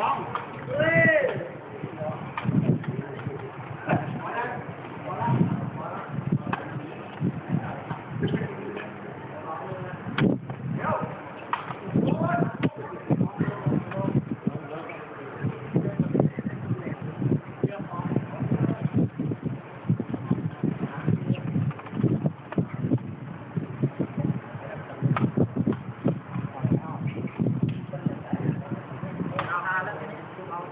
wrong.